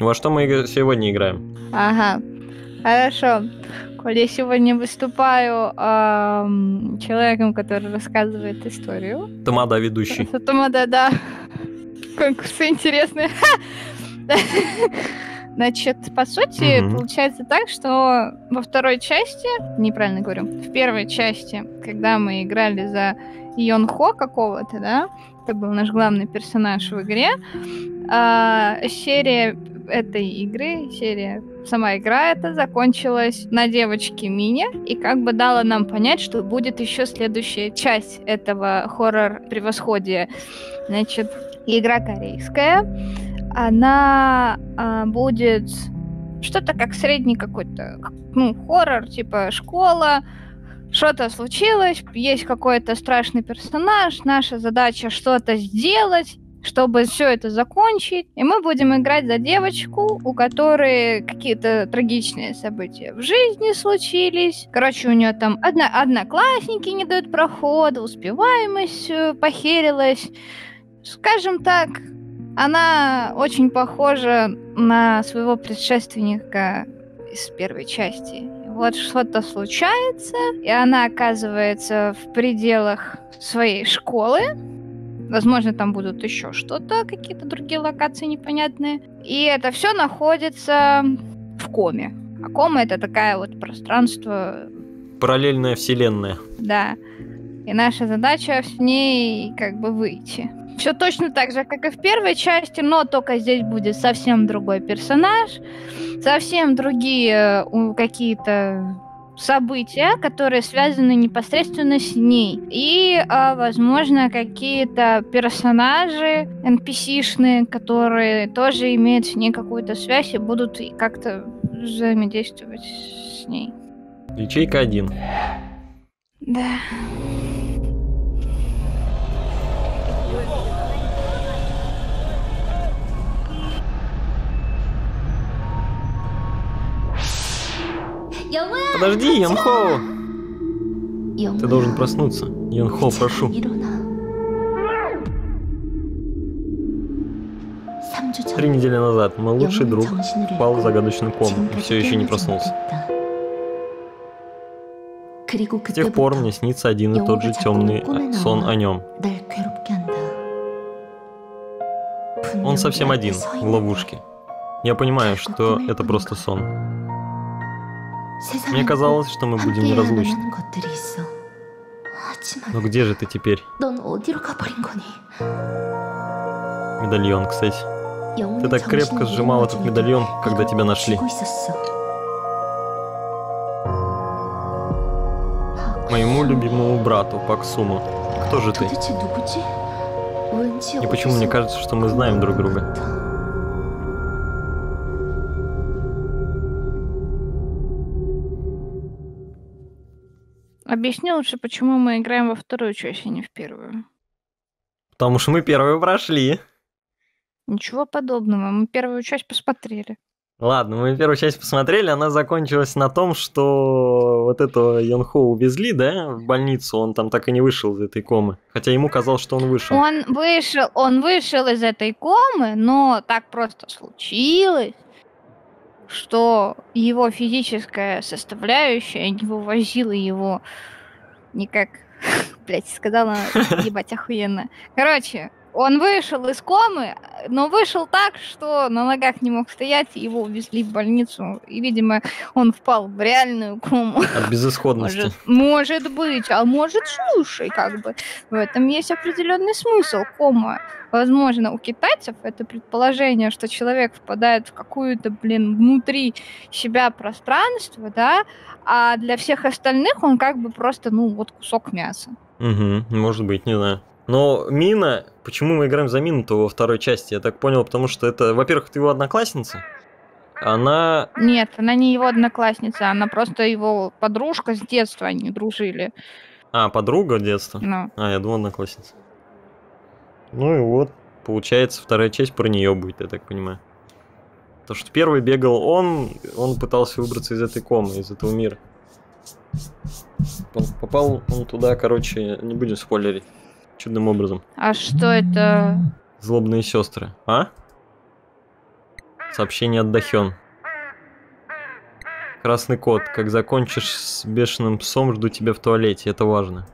Во что мы сегодня играем? Ага, хорошо. Коль я сегодня выступаю эм, человеком, который рассказывает историю. Тамада ведущий. Тамада, да. Конкурсы интересные. Значит, по сути, угу. получается так, что во второй части, неправильно говорю, в первой части, когда мы играли за Йон Хо какого-то, да, это был наш главный персонаж в игре, а, серия этой игры, серия, сама игра эта закончилась на девочке Мине и как бы дала нам понять, что будет еще следующая часть этого хоррор превосходия. Значит, игра корейская, она а, будет что-то как средний какой-то, ну, хоррор, типа школа, что-то случилось, есть какой-то страшный персонаж, наша задача что-то сделать, чтобы все это закончить. И мы будем играть за девочку, у которой какие-то трагичные события в жизни случились. Короче, у нее там одна, одноклассники не дают прохода, успеваемость э, похерилась. Скажем так, она очень похожа на своего предшественника из первой части. Вот что-то случается, и она оказывается в пределах своей школы. Возможно, там будут еще что-то, какие-то другие локации непонятные. И это все находится в коме. А кома это такая вот пространство... Параллельная вселенная. Да. И наша задача с ней как бы выйти. Все точно так же, как и в первой части, но только здесь будет совсем другой персонаж, совсем другие э, какие-то события, которые связаны непосредственно с ней. И, а, возможно, какие-то персонажи NPC-шные, которые тоже имеют с ней какую-то связь и будут как-то взаимодействовать с ней. Ячейка один. Да. Подожди, Янхо! Ты должен проснуться. Янхо, прошу. Три недели назад мой лучший друг впал в загадочный ком и все еще не проснулся. С тех пор мне снится один и тот же темный сон о нем. Он совсем один, в ловушке. Я понимаю, что это просто сон. Мне казалось, что мы будем неразлучны. Но где же ты теперь? Медальон, кстати. Ты так крепко сжимал этот медальон, когда тебя нашли. Моему любимому брату, Паксуму. Кто же ты? И почему мне кажется, что мы знаем друг друга? Объясни лучше, почему мы играем во вторую часть, а не в первую. Потому что мы первую прошли. Ничего подобного, мы первую часть посмотрели. Ладно, мы первую часть посмотрели, она закончилась на том, что вот этого Янхо увезли, да, в больницу, он там так и не вышел из этой комы. Хотя ему казалось, что он вышел. Он вышел, он вышел из этой комы, но так просто случилось, что его физическая составляющая не вывозила его никак... Блять, сказала, ебать, охуенно. Короче, он вышел из комы, но вышел так, что на ногах не мог стоять, его увезли в больницу, и, видимо, он впал в реальную кому. От безысходности. Может, может быть, а может, слушай, как бы, в этом есть определенный смысл. Кома, возможно, у китайцев это предположение, что человек впадает в какую-то, блин, внутри себя пространство, да, а для всех остальных он как бы просто, ну, вот кусок мяса. Угу, может быть, не знаю. Но Мина, почему мы играем за Мину-то во второй части? Я так понял, потому что это, во-первых, ты его одноклассница. Она... Нет, она не его одноклассница, она просто его подружка с детства, они дружили. А, подруга детства? Ну. А, я думал, одноклассница. Ну и вот, получается, вторая часть про нее будет, я так понимаю. Потому что первый бегал он, он пытался выбраться из этой комы, из этого мира. Попал он туда, короче, не будем спойлерить чудным образом. А что это? Злобные сестры. А? Сообщение от Дахен. Красный кот. Как закончишь с бешеным псом, жду тебя в туалете. Это важно.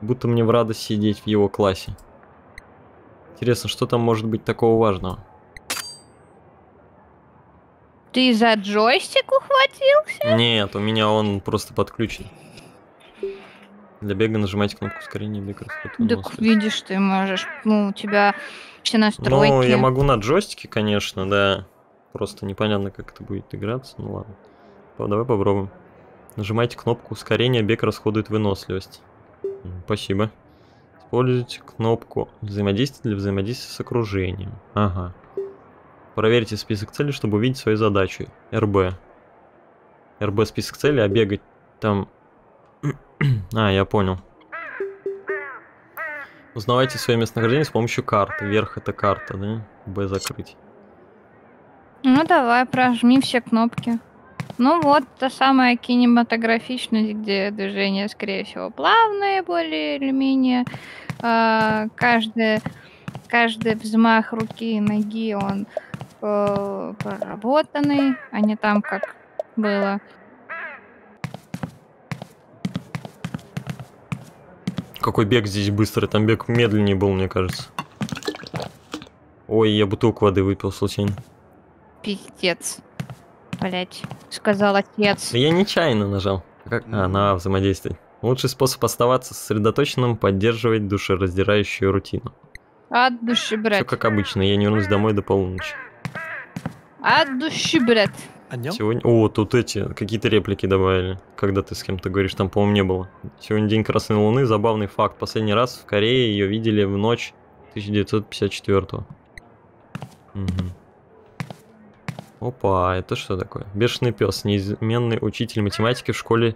Будто мне в радость сидеть в его классе. Интересно, что там может быть такого важного? Ты за джойстик ухватился? Нет, у меня он просто подключен. Для бега нажимайте кнопку ускорения бег расход. Так видишь, ты можешь, ну, у тебя все настройки. Ну, я могу на джойстике, конечно, да. Просто непонятно, как это будет играться. Ну ладно. Давай попробуем. Нажимайте кнопку ускорения, бег расходует выносливость. Спасибо. Используйте кнопку взаимодействия для взаимодействия с окружением. Ага. Проверьте список целей, чтобы увидеть свою задачу. РБ. РБ список целей, а бегать там... а, я понял. Узнавайте свое местонахождение с помощью карты. Вверх это карта, да? Б закрыть. Ну давай, прожми все кнопки. Ну вот, та самая кинематографичность, где движения, скорее всего, плавные более или менее. А, каждый, каждый взмах руки и ноги, он э, проработанный, а не там, как было. Какой бег здесь быстрый, там бег медленнее был, мне кажется. Ой, я бутылку воды выпил случайно. Пиздец. Блять, сказал отец. Я нечаянно нажал. Как? А, на взаимодействие. Лучший способ оставаться сосредоточенным – поддерживать душераздирающую рутину. От души, брат. Все как обычно, я не вернусь домой до полуночи. От души, брат. Сегодня... О, тут эти какие-то реплики добавили, когда ты с кем-то говоришь, там, по-моему, не было. Сегодня день Красной Луны, забавный факт. Последний раз в Корее ее видели в ночь 1954 -го. Угу. Опа, это что такое? Бешеный пес, неизменный учитель математики в школе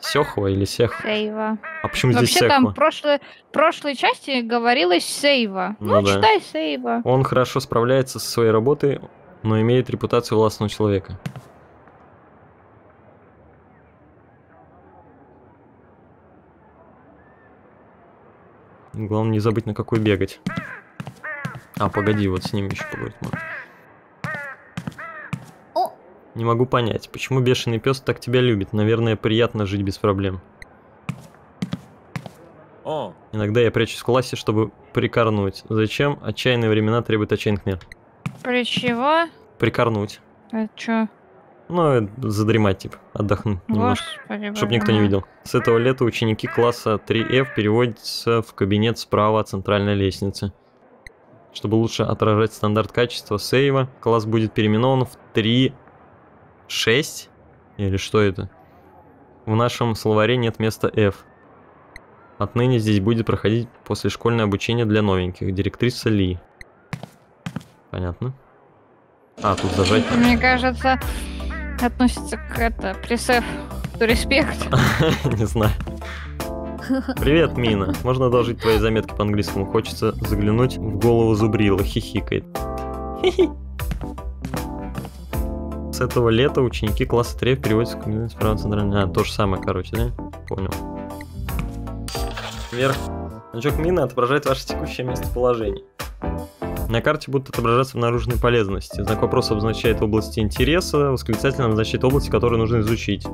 Сехова или Сех? Сейва. А почему здесь Вообще Сехва? там в прошлой, прошлой части говорилось Сейва. Ну, Ну да. читай Сейва. Он хорошо справляется со своей работой, но имеет репутацию властного человека. Главное не забыть на какой бегать. А, погоди, вот с ним еще поговорить можно. О! Не могу понять, почему бешеный пес так тебя любит. Наверное, приятно жить без проблем. О, Иногда я прячусь в классе, чтобы прикорнуть. Зачем? Отчаянные времена требуют отчаянных мер. При чего? Прикорнуть. Это чё? Ну, э, задремать, типа, отдохнуть немножко. Господи, Чтобы никто не видел. С этого лета ученики класса 3F переводятся в кабинет справа от центральной лестницы. Чтобы лучше отражать стандарт качества сейва, класс будет переименован в 3.6? Или что это? В нашем словаре нет места F. Отныне здесь будет проходить послешкольное обучение для новеньких. Директриса Ли. Понятно. А, тут зажать. Мне кажется, относится к это, пресеф, респект. Не знаю. Привет, Мина. Можно одолжить твои заметки по английскому? Хочется заглянуть в голову зубрила. Хихикает. Хи-хи. С этого лета ученики класса 3 переводятся в кабинет справа центральной. А, то же самое, короче, да? Понял. Вверх. Значок мины отображает ваше текущее местоположение. На карте будут отображаться наружные полезности. Знак вопроса обозначает области интереса, восклицательно обозначает области, которые нужно изучить.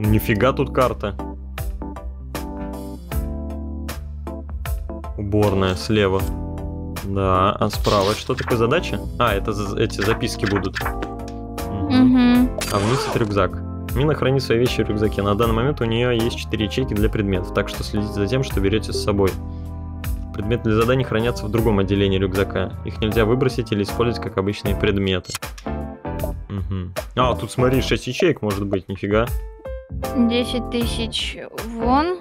Нифига тут карта. Уборная слева. Да, а справа что такое задача? А, это за- эти записки будут. Угу. А вниз это рюкзак. Мина хранит свои вещи в рюкзаке. На данный момент у нее есть 4 ячейки для предметов, так что следите за тем, что берете с собой. Предметы для заданий хранятся в другом отделении рюкзака. Их нельзя выбросить или использовать как обычные предметы. Мгм. А, тут смотри, 6 ячеек может быть, нифига. 10 тысяч вон.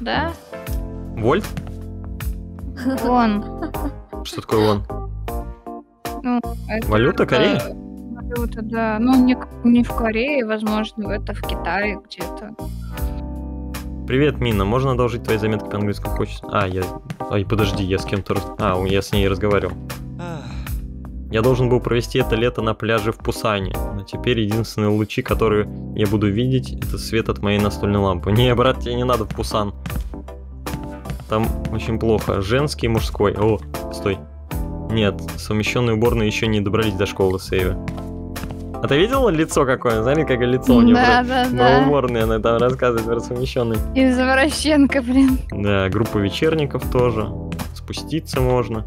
Да? Вольт? Вон. Что такое вон? Ну, это Валюта Кореи? э, Валюта, да. Ну, не, не в Корее, возможно, это в Китае где-то. Привет, Мина, можно одолжить твои заметки по английскому? Хочешь? А, я... Ай, подожди, я с кем-то... раз- А, я с ней разговаривал. Я должен был провести это лето на пляже в Пусане, но теперь единственные лучи, которые я буду видеть, это свет от моей настольной лампы. Не, брат, тебе не надо в Пусан. Там очень плохо. Женский и мужской. О, стой. Нет, совмещенные уборные еще не добрались до школы сейва. А ты видела лицо какое? Знаете, как лицо у него? Да, да, да. уборные, она там рассказывает про совмещенный. Извращенка, блин. Да, группа вечерников тоже. Спуститься можно.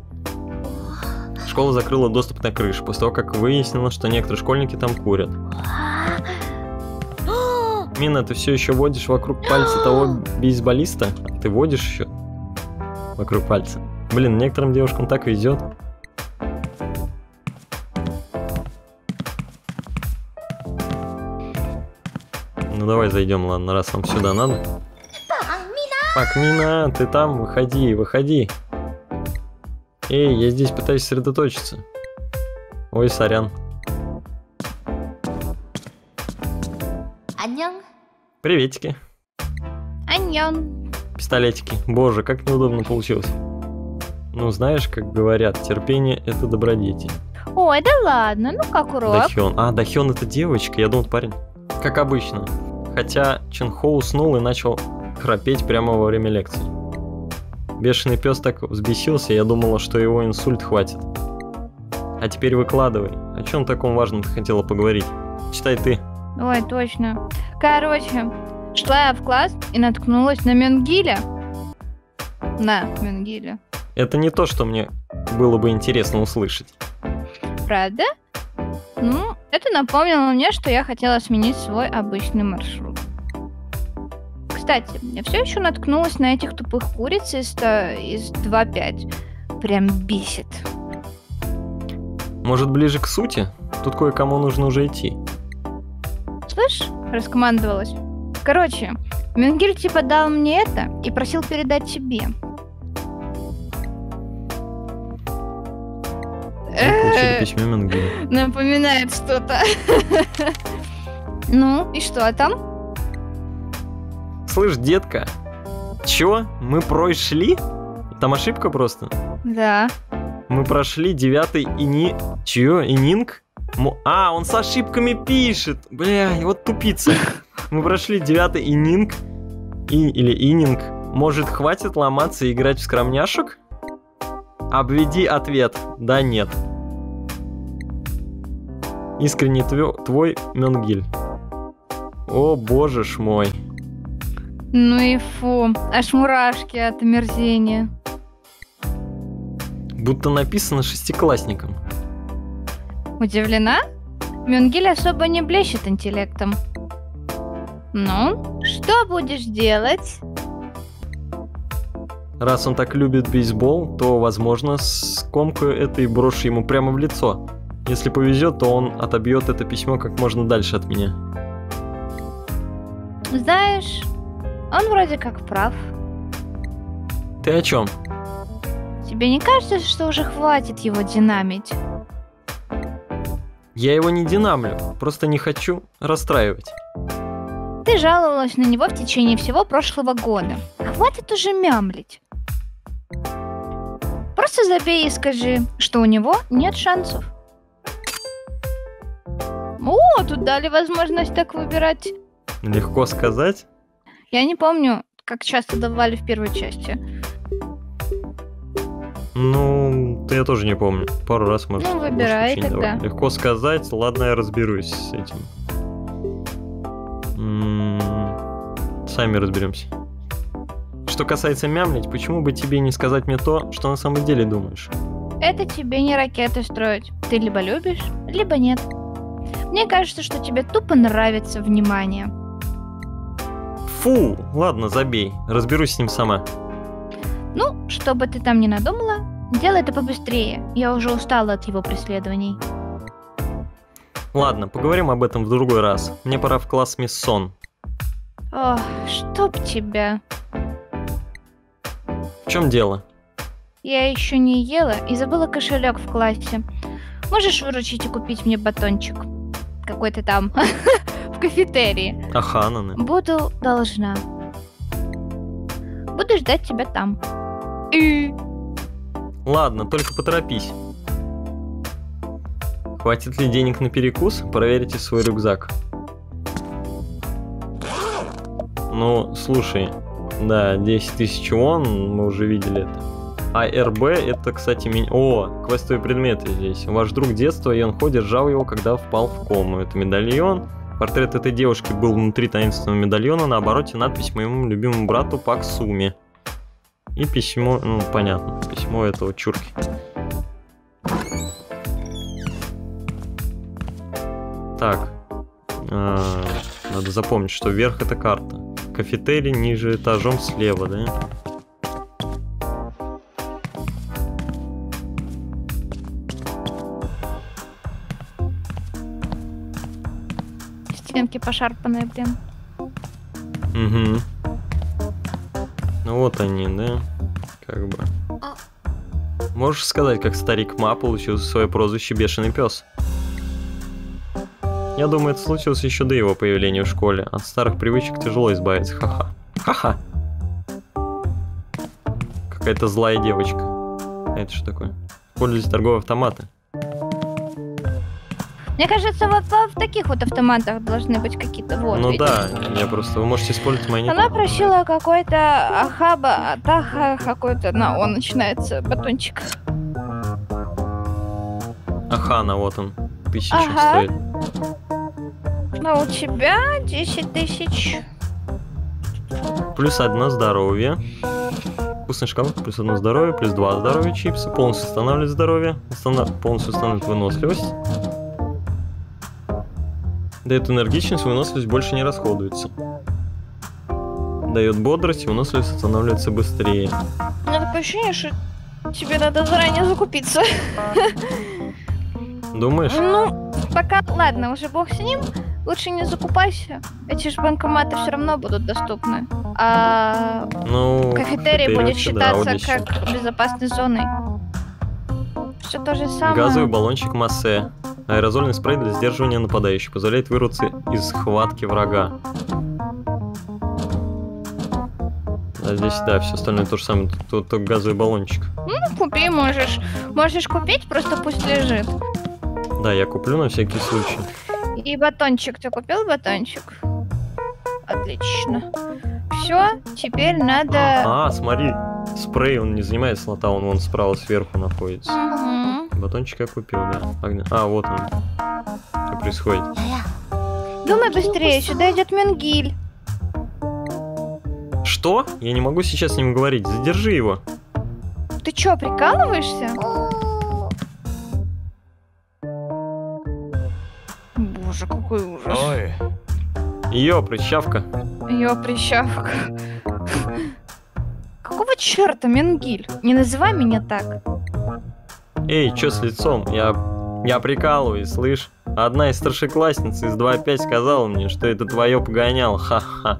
Школа закрыла доступ на крышу, после того, как выяснилось, что некоторые школьники там курят. Мина, ты все еще водишь вокруг пальца того бейсболиста? Ты водишь еще вокруг пальца? Блин, некоторым девушкам так везет. Ну давай зайдем, ладно, раз нам сюда надо. Так, Мина, ты там? Выходи, выходи. Эй, я здесь пытаюсь сосредоточиться. Ой, сорян. 안녕. Приветики. Аньон. Пистолетики. Боже, как неудобно получилось. Ну, знаешь, как говорят, терпение — это добродетель. Ой, да ладно, ну как урок. Дахён. А, Дахён — это девочка, я думал, парень. Как обычно. Хотя Ченхо уснул и начал храпеть прямо во время лекции. Бешеный пес так взбесился, я думала, что его инсульт хватит. А теперь выкладывай. О чем таком важном ты хотела поговорить? Читай ты. Ой, точно. Короче, шла я в класс и наткнулась на Менгиля. На, Менгиля. Это не то, что мне было бы интересно услышать. Правда? Ну, это напомнило мне, что я хотела сменить свой обычный маршрут. Кстати, я все еще наткнулась на этих тупых куриц из, из 2.5. Прям бесит. Может, ближе к сути? Тут кое-кому нужно уже идти. Слышь, раскомандовалась. Короче, Менгель типа дал мне это и просил передать тебе. Письмо Менгеля. Напоминает что-то. Ну, и что там? Слышь, детка, чё? Мы прошли? Там ошибка просто. Да. Мы прошли девятый ини... Чё? Ининг? А, он с ошибками пишет. Бля, вот тупица. Мы прошли девятый ининг. И... Или ининг. Может, хватит ломаться и играть в скромняшек? Обведи ответ. Да, нет. Искренне твё- твой Менгиль. О, боже ж мой. Ну и фу, аж мурашки от омерзения. Будто написано шестиклассником. Удивлена? Мюнгель особо не блещет интеллектом. Ну, что будешь делать? Раз он так любит бейсбол, то, возможно, скомкаю это и брошу ему прямо в лицо. Если повезет, то он отобьет это письмо как можно дальше от меня. Знаешь, он вроде как прав. Ты о чем? Тебе не кажется, что уже хватит его динамить? Я его не динамлю, просто не хочу расстраивать. Ты жаловалась на него в течение всего прошлого года. Хватит уже мямлить. Просто забей и скажи, что у него нет шансов. О, тут дали возможность так выбирать. Легко сказать. Я не помню, как часто давали в первой части. Ну, я тоже не помню. Пару раз, может, Ну, может, выбирай не тогда. давали. Легко сказать, ладно, я разберусь с этим. М, Сами разберемся. Что касается мямлить, почему бы тебе не сказать мне то, что на самом деле думаешь? Это тебе не ракеты строить. Ты либо любишь, либо нет. Мне кажется, что тебе тупо нравится внимание. Фу, ладно, забей, разберусь с ним сама. Ну, что бы ты там ни надумала, делай это побыстрее. Я уже устала от его преследований. Ладно, поговорим об этом в другой раз. Мне пора в класс мисс Сон. Ох, чтоб тебя. В чем дело? Я еще не ела и забыла кошелек в классе. Можешь выручить и купить мне батончик? Какой-то там. В кафетерии. А Хананы? Буду должна. Буду ждать тебя там. И... Ладно, только поторопись. Хватит ли денег на перекус? Проверите свой рюкзак. Ну, слушай, Да, 10 тысяч вон, мы уже видели это. А РБ это, кстати, ми... О, квестовые предметы здесь. Ваш друг детства, Йонхо, держал его, когда впал в кому. Это медальон. Портрет этой девушки был внутри таинственного медальона, на обороте надпись моему любимому брату Паксуми. И письмо, ну, понятно, письмо этого чурки. Так, а, надо запомнить, что вверх это карта. Кафетерий ниже этажом слева, да? Пошарпанные, блин. Угу. Ну вот они, да? Как бы. Можешь сказать, как старик Ма получил свое прозвище Бешеный пес? Я думаю, это случилось еще до его появления в школе. От старых привычек тяжело избавиться. Ха-ха. Ха-ха. Какая-то злая девочка. А это что такое? Пользуйтесь торговые автоматы. Мне кажется, вот в таких вот автоматах должны быть какие-то вот. Ну видите? да, я просто... Вы можете использовать монету. Она просила какой-то ахаба, атаха какой-то, на он начинается батончик. Ахана, вот он. Тысяча Ага. стоит. А у тебя 10 тысяч. Плюс одно здоровье. Вкусный шоколад, плюс одно здоровье, плюс два здоровья чипсы. Полностью восстанавливает здоровье. Полностью восстанавливает выносливость. Дает энергичность, выносливость больше не расходуется. Дает бодрость, выносливость восстанавливается быстрее. У меня такое ощущение, что тебе надо заранее закупиться. Думаешь? Ну, пока, ладно, уже бог с ним. Лучше не закупайся. Эти же банкоматы все равно будут доступны. А Ну, кафетерий будет да, считаться отлично. как безопасной зоной. Все то же самое. Газовый баллончик Массе. Аэрозольный спрей для сдерживания нападающих. Позволяет вырваться из схватки врага. А здесь, да, все остальное то же самое. Тут, только газовый баллончик. Ну, купи, можешь. Можешь купить, просто пусть лежит. Да, я куплю на всякий случай. И батончик. Ты купил батончик? Отлично. Все, теперь надо... А, смотри, спрей, он не занимает слота, он вон справа сверху находится. Мгм. Батончик я купил, да. Огня- А, вот он. Что происходит? Думай быстрее, сюда идет Менгиль. Что? Я не могу сейчас с ним говорить. Задержи его. Ты чё, прикалываешься? Боже, какой ужас. Ой, Ее, прыщавка. Ее прищавка. Какого черта, Менгиль? Не называй меня так. Эй, чё с лицом? Я... Я прикалываюсь, слышь? Одна из старшеклассниц из 2.5 сказала мне, что это твое погонял. Ха-ха.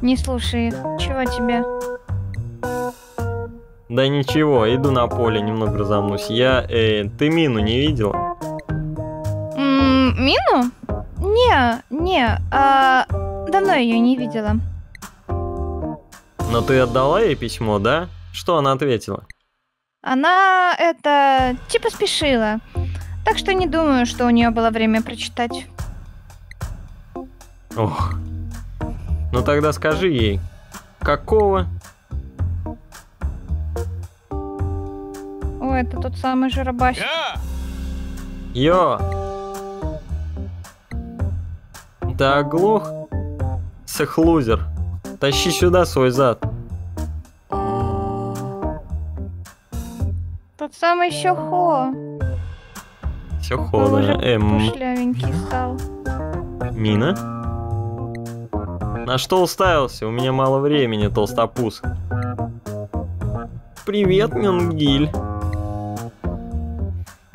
Не слушай их. Чего тебе? Да ничего, иду на поле, немного разомнусь. Я... Э, ты мину не видела? М, Мину? Не, не. а, давно ее не видела. Но ты отдала ей письмо, да? Что она ответила? Она это типа спешила. Так что не думаю, что у нее было время прочитать. Ох. Ну тогда скажи ей, какого? О, это тот самый жиробась. я! Йо! Ты оглох? Сехлузер. Тащи сюда свой зад. Тот самый Сёхо. Все хода. уже Эм, стал. мина? На что уставился? У меня мало времени, толстопуз. Привет, Мюнгиль.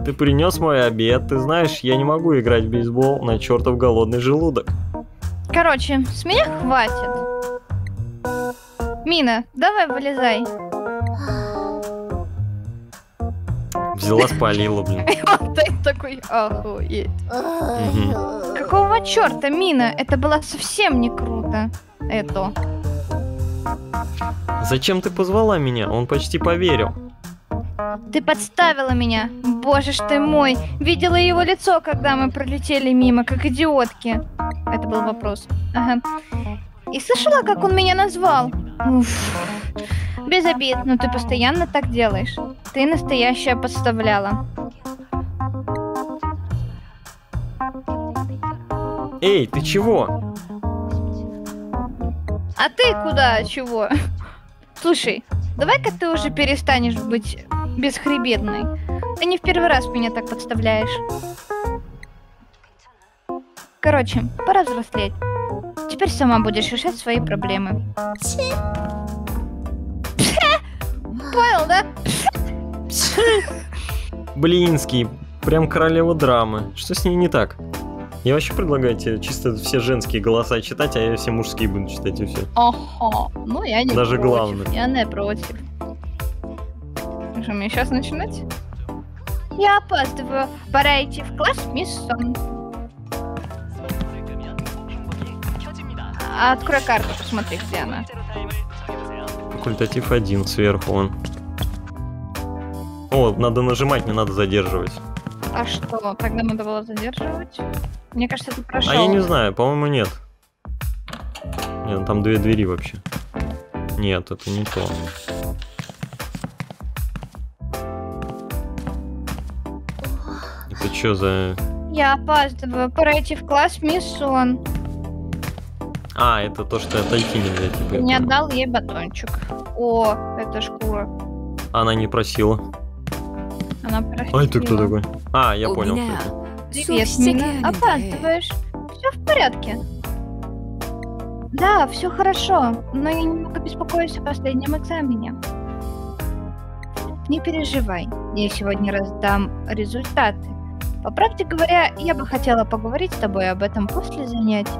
Ты принес мой обед. Ты знаешь, я не могу играть в бейсбол на чертов голодный желудок. Короче, с меня хватит. Мина, давай вылезай. Взяла, спалила, блин. Вот такой, охуеть. Какого черта, Мина? Это было совсем не круто. Это. Зачем ты позвала меня? Он почти поверил. Ты подставила меня. Боже ж ты мой. Видела его лицо, когда мы пролетели мимо, как идиотки. Это был вопрос. Ага. И слышала, как он меня назвал? Уф. Без обид, но ты постоянно так делаешь. Ты настоящая подставляла. Эй, ты чего? А ты куда? Чего? Слушай, давай-ка ты уже перестанешь быть бесхребетной. Ты не в первый раз меня так подставляешь. Короче, пора взрослеть. Теперь сама будешь решать свои проблемы. Понял, да? Блинский, прям королева драмы. Что с ней не так? Я вообще предлагаю тебе чисто все женские голоса читать, а я все мужские буду читать и все. Ага, ну я не Даже против. главное. Я не против. Что, мне сейчас начинать? Я опаздываю. Пора идти в класс, мисс Сон. Открой карту, посмотри, где она. Факультатив один сверху он. О, надо нажимать, не надо задерживать. А что, тогда надо было задерживать? Мне кажется, ты прошел. А я не знаю, по-моему, нет. Нет, там две двери вообще. Нет, это не то. Это что за... Я опаздываю. Пора идти в класс, мисс Сон. А, это то, что отойти нельзя, типа. я Не понял. отдал ей батончик. О, это шкура. Она не просила. Она просила. А это кто такой? А, я У понял, меня. Привет, Нина. Опаздываешь. Все в порядке. Да, все хорошо, но я немного беспокоюсь о последнем экзамене. Не переживай, я сегодня раздам результаты. По правде говоря, я бы хотела поговорить с тобой об этом после занятий.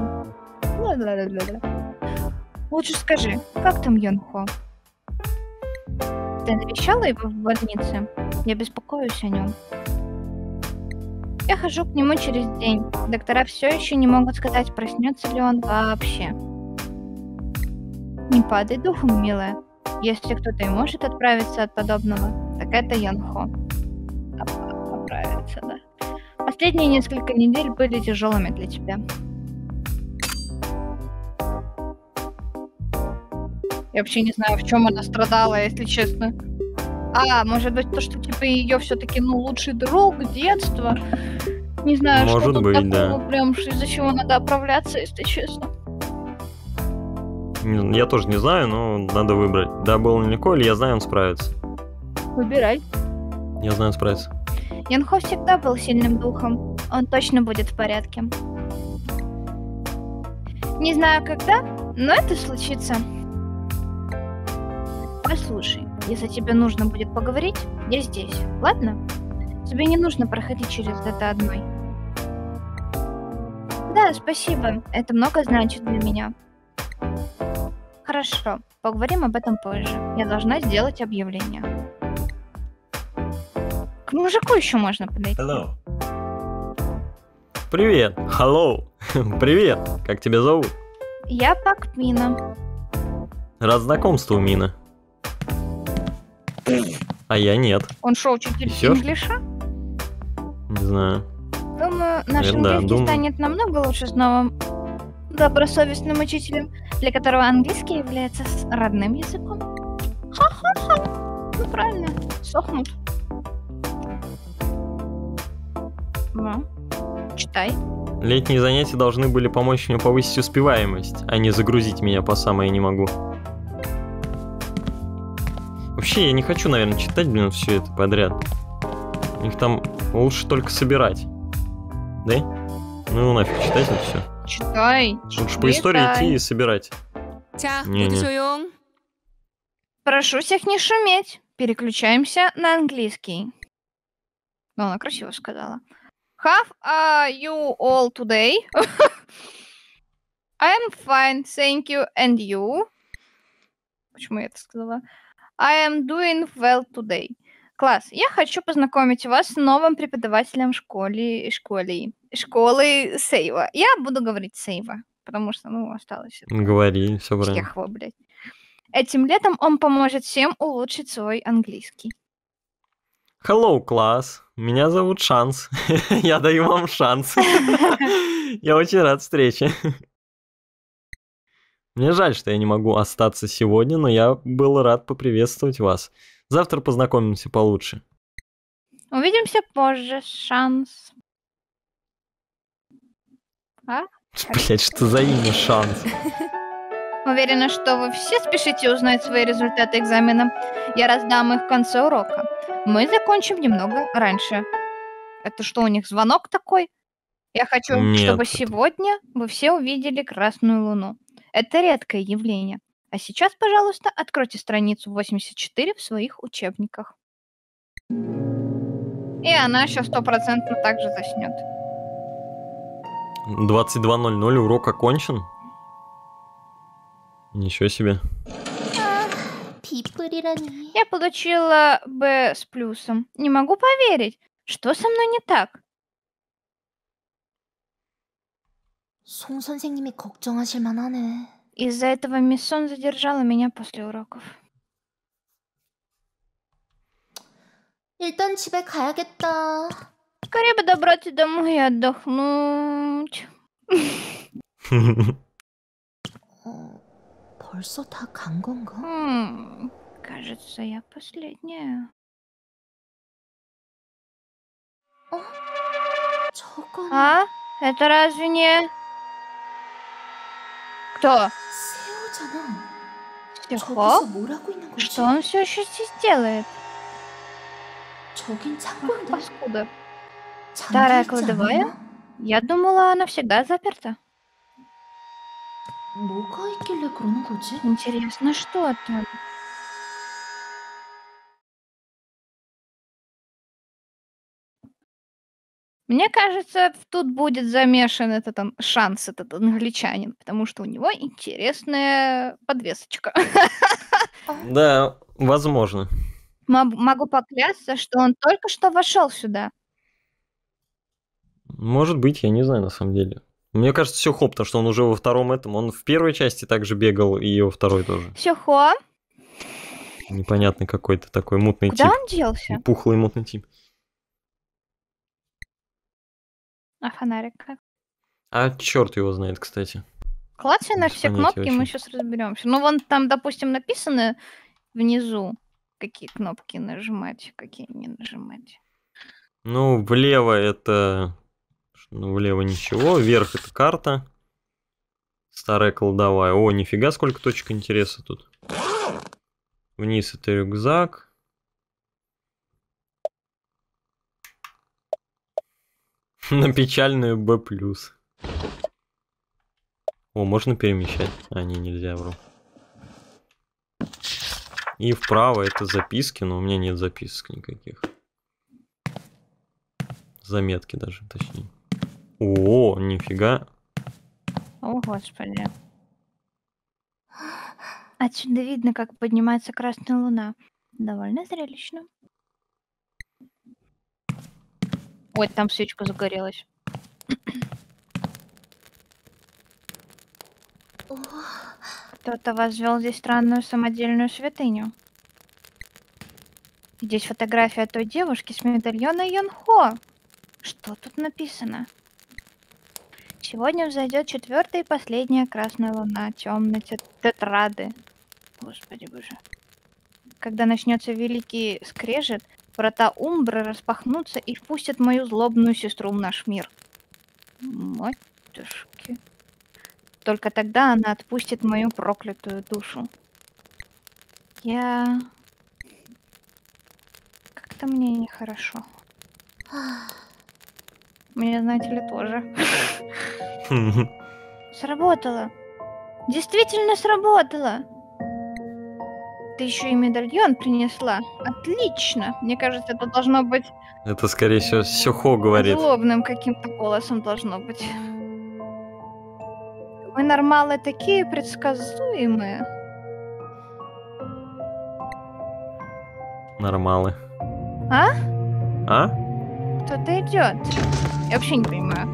Лучше скажи, как там Йонхо? Ты навещала его в больнице? Я беспокоюсь о нем. Я хожу к нему через день. Доктора все еще не могут сказать, проснется ли он вообще. Не падай духом, милая. Если кто-то и может отправиться от подобного, так это Янхо. Оп- Оправиться, да. Последние несколько недель были тяжелыми для тебя. Я вообще не знаю, в чем она страдала, если честно. А, может быть, то, что типа ее все-таки, ну, лучший друг детства. Не знаю, Может что тут быть, такого, да. прям, из-за чего надо оправляться, если честно. Я тоже не знаю, но надо выбрать. Да, был нелегко, или я знаю, он справится. Выбирай. Я знаю, он справится. Янхо всегда был сильным духом. Он точно будет в порядке. Не знаю когда, но это случится. Послушай, если тебе нужно будет поговорить, я здесь, ладно? Тебе не нужно проходить через это одной. Да, спасибо. Это много значит для меня. Хорошо, поговорим об этом позже. Я должна сделать объявление. К мужику еще можно подойти. Привет. Hello. Привет. Как тебя зовут? Я Пак Мина. Рад знакомству, Мина. А я нет. Он шел учитель Несёшь? инглиша. Не знаю. Думаю, наш Наверное, да, английский думаю. станет намного лучше с новым добросовестным учителем, для которого английский является родным языком. Ха-ха-ха. Ну правильно, сохнут. Ну, читай. Летние занятия должны были помочь мне повысить успеваемость, а не загрузить меня по самое не могу. Вообще, я не хочу, наверное, читать, блин, все это подряд. Их там лучше только собирать. Да? Ну нафиг, читать это все. Читай. Лучше по истории идти и собирать. Не, не. Прошу всех не шуметь. Переключаемся на английский. Но она красиво сказала. How are you all today? I am fine, thank you, and you? Почему я это сказала? I am doing well today. Класс, я хочу познакомить вас с новым преподавателем школе, школе, школы Сейва. Я буду говорить Сейва, потому что, ну, осталось Говори, все правильно. Чехова, блядь. Этим летом он поможет всем улучшить свой английский. Hello, класс. Меня зовут Шанс. Я даю вам шанс. Я очень рад встрече. Мне жаль, что я не могу остаться сегодня, но я был рад поприветствовать вас. Завтра познакомимся получше. Увидимся позже, шанс. А? Блять, что за имя шанс? Уверена, что вы все спешите узнать свои результаты экзамена. Я раздам их в конце урока. Мы закончим немного раньше. Это что, у них звонок такой? Я хочу, Нет, чтобы это... сегодня вы все увидели Красную Луну. Это редкое явление. А сейчас, пожалуйста, откройте страницу 84 в своих учебниках. И она еще стопроцентно также заснет. 22.00 урок окончен? Ничего себе. Я получила Б с плюсом. Не могу поверить. Что со мной не так? 송 선생님이 걱정하실 만하네. Из-за этого Миссон задержала меня после уроков. 일단 집에 가야겠다. Скорее бы добраться домой и отдохнуть. 어, 벌써 다 간 건가? Хм, кажется, я последняя. 어? 저건... А? Это разве не... Что? Психо? Что он все еще здесь делает? Ах, паскуда. Старая кладовая? Я думала, она всегда заперта. Интересно, что там? Мне кажется, тут будет замешан этот он, шанс, этот англичанин, потому что у него интересная подвесочка. Да, возможно. Мог- Могу поклясться, что он только что вошел сюда. Может быть, я не знаю на самом деле. Мне кажется, все хоп, потому что он уже во втором этом. Он в первой части также бегал, и во второй тоже. Сюхо, Непонятный какой-то такой мутный куда тип. он делся? Пухлый мутный тип. А фонарик как? А черт его знает, кстати. Клацай на все кнопки, мы вообще. сейчас разберемся. Ну, вон там, допустим, написано внизу, какие кнопки нажимать, какие не нажимать. Ну, влево это... Ну, влево ничего. Вверх это карта. Старая кладовая. О, нифига, сколько точек интереса тут. Вниз это рюкзак. На печальную Б+. О, можно перемещать. А, не, нельзя, вру. И вправо это записки, но у меня нет записок никаких. Заметки даже, точнее. О, нифига. О, господи. Отсюда видно, как поднимается красная луна. Довольно зрелищно. Ой, там свечка загорелась. Кто-то возвел здесь странную самодельную святыню. Здесь фотография той девушки с медальона Йонхо. Что тут написано? Сегодня взойдет четвертая и последняя красная луна темной тетрады. Господи боже. Когда начнется великий скрежет, врата Умбры распахнутся и впустят мою злобную сестру в наш мир. Матушки. Только тогда она отпустит мою проклятую душу. Я... Как-то мне нехорошо. Мне, знаете ли, тоже. Сработало. Действительно сработало. Ты еще и медальон принесла. Отлично. Мне кажется, это должно быть Это, скорее всего, Сюхо говорит. злобным каким-то голосом должно быть. Вы нормалы такие предсказуемые. Нормалы. А? А? Кто-то идет. Я вообще не понимаю.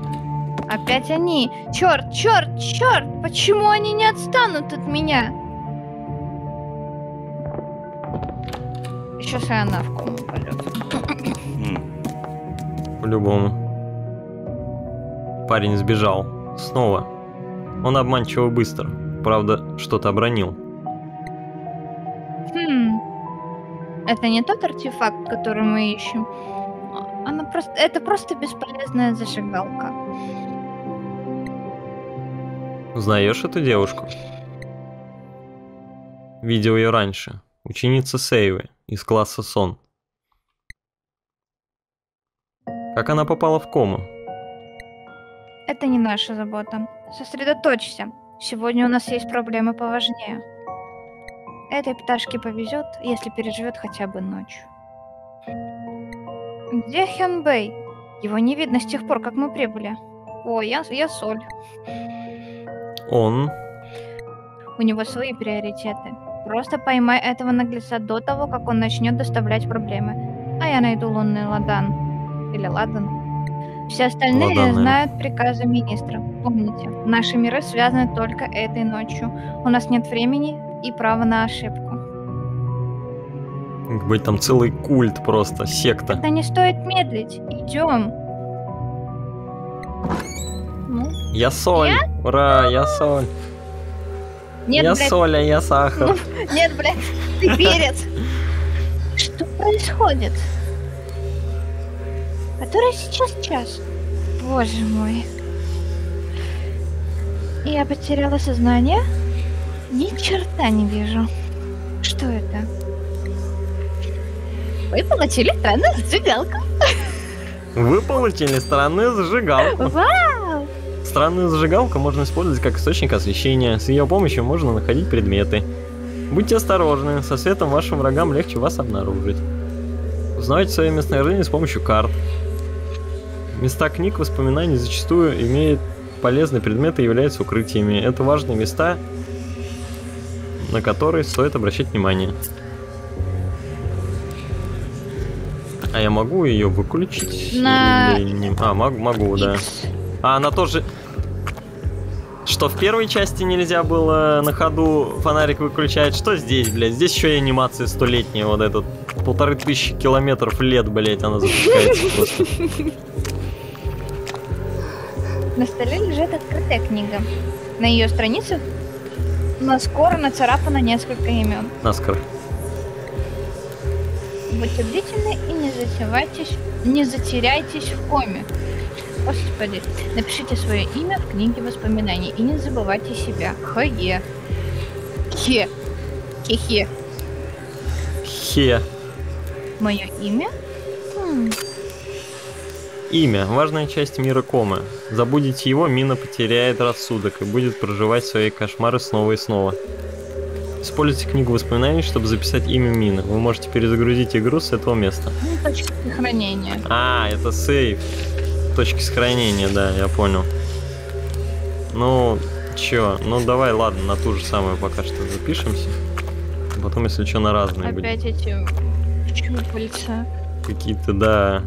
Опять они. Черт, черт, черт! Почему они не отстанут от меня? Сейчас и она в кому упадет. По-любому. Парень сбежал. Снова. Он обманчиво быстро. правда, что-то обронил. Хм. Это не тот артефакт, который мы ищем. Она просто... Это просто бесполезная зажигалка. Узнаешь эту девушку? Видел ее раньше. Ученица Сейвы из класса Сон. Как она попала в кому? Это не наша забота. Сосредоточься. Сегодня у нас есть проблемы поважнее. Этой пташке повезет, если переживет хотя бы ночь. Где Хён Бэй? Его не видно с тех пор, как мы прибыли. О, я, я соль. Он У него свои приоритеты. Просто поймай этого наглеца до того, как он начнет доставлять проблемы. А я найду лунный ладан. Или ладан. Все остальные Ладан, наверно. знают приказы министра. Помните, наши миры связаны только этой ночью. У нас нет времени и права на ошибку. как быть там целый культ просто, секта. Да не стоит медлить. Идем. Ну, Я соль. Ура, я соль. Нет, я блядь, соль, а я сахар. нет, блядь, ты перец. Что происходит? Который сейчас час? Боже мой. Я потеряла сознание? Ни черта не вижу. Что это? Вы получили странную зажигалку. Вы получили странную зажигалку. Вау! Странную зажигалку можно использовать как источник освещения. С ее помощью можно находить предметы. Будьте осторожны, со светом вашим врагам легче вас обнаружить. Узнавайте свое местонахождение с помощью карт. Места книг воспоминаний зачастую имеют полезные предметы и являются укрытиями. Это важные места, на которые стоит обращать внимание. А я могу ее выключить? На- Или не- А, могу, могу, да. А она тоже... Что в первой части нельзя было на ходу фонарик выключать, что здесь, блядь? Здесь еще и анимация столетняя, вот этот полторы тысячи километров лет, блядь, она запускается просто. На столе лежит открытая книга. На ее страницах наскоро нацарапано несколько имен. Наскоро. Будьте бдительны и не затевайтесь, не затеряйтесь в коме. Господи, напишите свое имя в книге воспоминаний и не забывайте себя. Хе. Хе. Хе-хе. Хе. Мое имя? Хм, Имя. Важная часть мира комы. Забудете его, мина потеряет рассудок и будет проживать свои кошмары снова и снова. Используйте книгу воспоминаний, чтобы записать имя мины. Вы можете перезагрузить игру с этого места. ну, точка сохранения. А, это сейф. Точки сохранения, да, я понял. Ну, чё, ну давай, ладно, на ту же самую пока что запишемся. Потом, если что, на разные. Опять эти щупальца. Какие-то, да.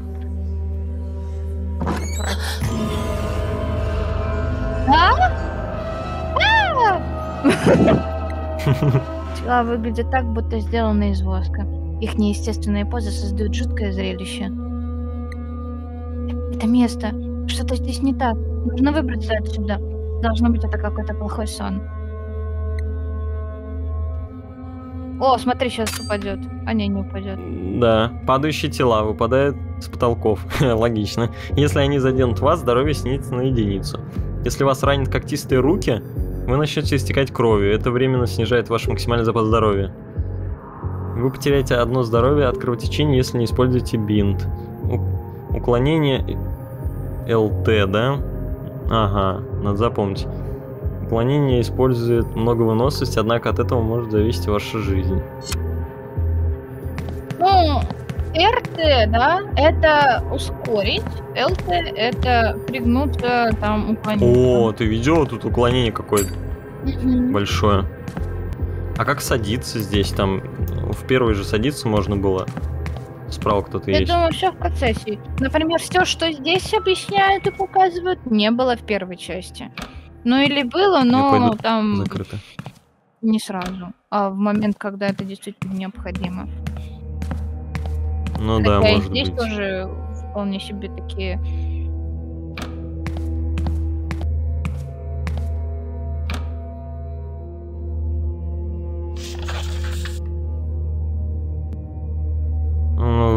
Тела выглядят так, будто сделаны из воска. Их неестественные позы создают жуткое зрелище. Это место. Что-то здесь не так. Нужно выбраться отсюда. Должно быть, это какой-то плохой сон. О, смотри, сейчас упадет. А не, не упадет. Да, падающие тела выпадают с потолков. Логично. Если они заденут вас, здоровье снизится на единицу. Если вас ранят когтистые руки, вы начнете истекать кровью. Это временно снижает ваш максимальный запас здоровья. Вы потеряете одно здоровье от кровотечения, если не используете бинт. У- Уклонение ЛТ, да? Ага, надо запомнить. Уклонение использует много выносливости, однако от этого может зависеть ваша жизнь. Ну, РТ, да, это ускорить. ЛТ это пригнуться, там, уклониться. О, ты видела тут уклонение какое-то большое. А как садиться здесь? Там в первой же садиться можно было. Справа кто-то Я есть. думаю, все в процессе. Например, все, что здесь объясняют и показывают, не было в первой части. Ну или было, но там Закрыто. не сразу, а в момент, когда это действительно необходимо. Ну да, Хотя и может здесь быть. тоже вполне себе такие.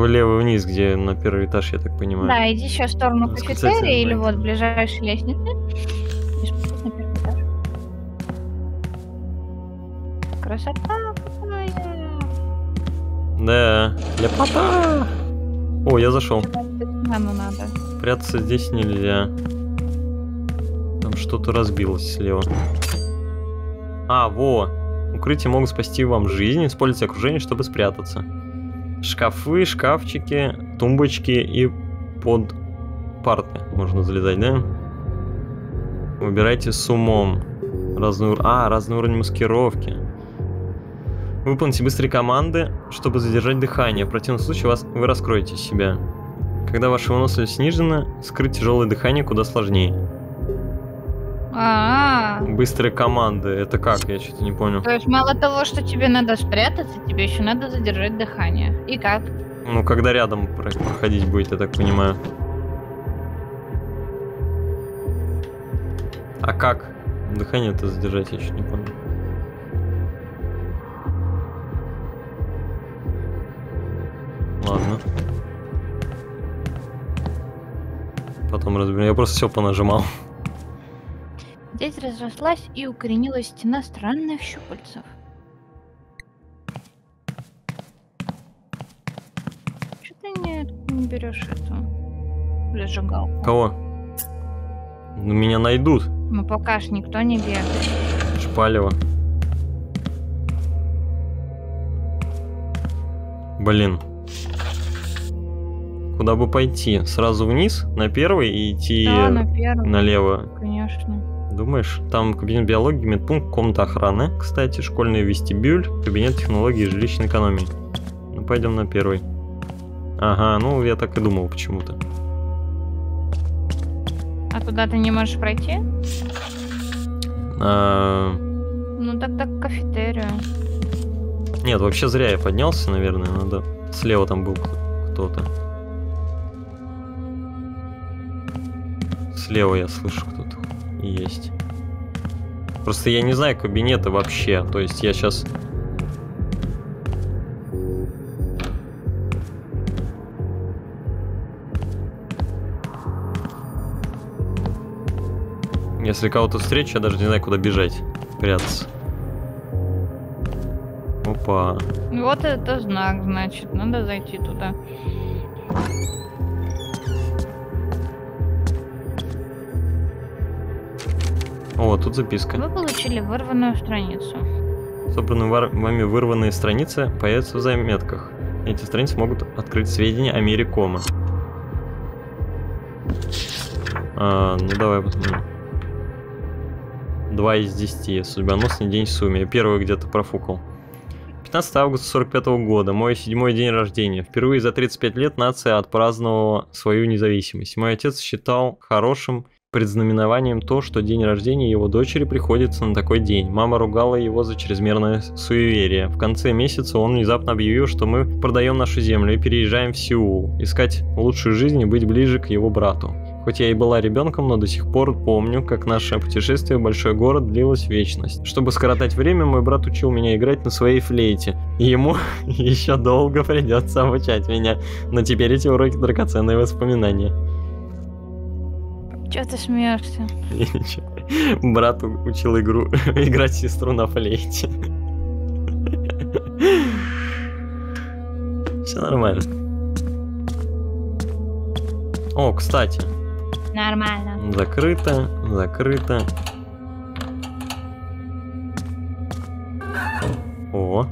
Слева вниз, где на первый этаж, я так понимаю. Да, иди сейчас в сторону кафетерия или вот ближайшей лестницы. Красота какая! Да, ляпота! О, я зашел. Нам надо. Прятаться здесь нельзя. Там что-то разбилось слева. А, во! Укрытия могут спасти вам жизнь, используйте окружение, чтобы спрятаться. Шкафы, шкафчики, тумбочки и под парты можно залезать, да? Выбирайте с умом. Разный, ур- а, разный уровень маскировки. Выполните быстрые команды, чтобы задержать дыхание. В противном случае вас, вы раскроете себя. Когда ваша выносливость снижена, скрыть тяжелое дыхание куда сложнее. А, Быстрые команды, это как? Я что-то не понял. то есть мало того, что тебе надо спрятаться, тебе еще надо задержать дыхание. И как? Ну, когда рядом про- проходить будет, я так понимаю. А как? Дыхание-то задержать, я еще не понял. Ладно. Потом разберем. Я просто все понажимал. Здесь разрослась и укоренилась стена странных щупальцев. Что ты не, не берешь эту зажигалку? Кого? Ну, меня найдут. Ну пока ж никто не бегает. Шпалево. Блин. Куда бы пойти? Сразу вниз, на первый и идти Да, на первом, налево. конечно. Думаешь? Там кабинет биологии, медпункт, комната охраны. Кстати, школьный вестибюль, кабинет технологии и жилищной экономии. Ну, пойдем на первый. Ага, ну я так и думал почему-то. А туда ты не можешь пройти? А, Ну тогда к кафетерию. Нет, вообще зря я поднялся, наверное, надо. Слева там был кто-то. Слева я слышу кто-то есть. Просто я не знаю кабинета вообще. То есть я сейчас... Если кого-то встречу, я даже не знаю, куда бежать. Прятаться. Опа. Вот это знак, значит, надо зайти туда. О, тут записка. Вы получили вырванную страницу. Собранные вами вырванные страницы появятся в заметках. Эти страницы могут открыть сведения о мире кома. А, ну давай посмотрим. 2 из 10. Судьбоносный день в сумме. Я Первый где-то профукал. 15 августа 45 года. Мой седьмой день рождения. Впервые за 35 лет нация отпраздновала свою независимость. Мой отец считал хорошим предзнаменованием то, что день рождения его дочери приходится на такой день. Мама ругала его за чрезмерное суеверие. В конце месяца он внезапно объявил, что мы продаем нашу землю и переезжаем в Сеул, искать лучшую жизнь и быть ближе к его брату. Хоть я и была ребенком, но до сих пор помню, как наше путешествие в большой город длилось вечность. Чтобы скоротать время, мой брат учил меня играть на своей флейте. И ему еще долго придется обучать меня. Но теперь эти уроки драгоценные воспоминания. Чего ты смеешься? И ничего. Брат учил игру играть сестру на флейте. Все нормально. О, кстати, Нормально. закрыто, закрыто. О.